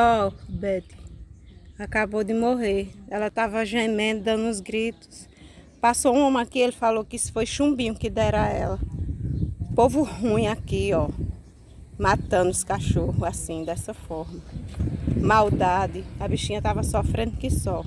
Ó, oh, Betty. Acabou de morrer. Ela tava gemendo, dando uns gritos. Passou um homem aqui, ele falou que isso foi chumbinho que deram a ela. Povo ruim aqui, ó. Matando os cachorros assim, dessa forma. Maldade. A bichinha tava sofrendo que só.